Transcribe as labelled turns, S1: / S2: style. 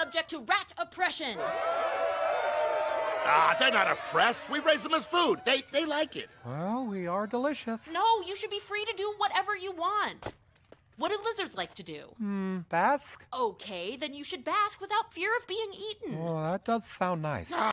S1: subject to rat oppression.
S2: Ah, they're not oppressed. We raise them as food. They they like it.
S3: Well, we are delicious.
S1: No, you should be free to do whatever you want. What do lizards like to do?
S3: Hmm, bask?
S1: Okay, then you should bask without fear of being eaten.
S3: Well, that does sound nice. Ah.